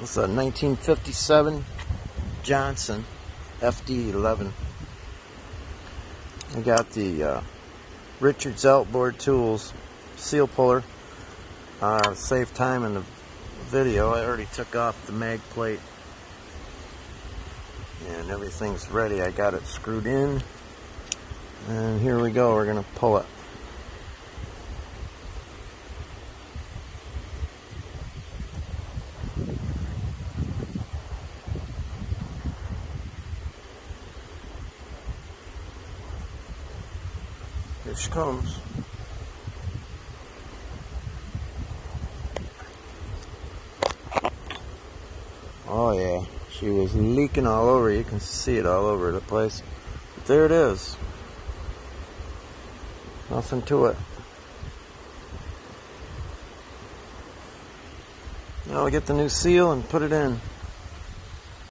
Is a 1957 Johnson FD11. I got the uh, Richards Outboard Tools seal puller. Uh, save time in the video. I already took off the mag plate and everything's ready. I got it screwed in and here we go. We're going to pull it. Here she comes. Oh yeah, she was leaking all over. You can see it all over the place. But there it is. Nothing to it. Now I'll get the new seal and put it in.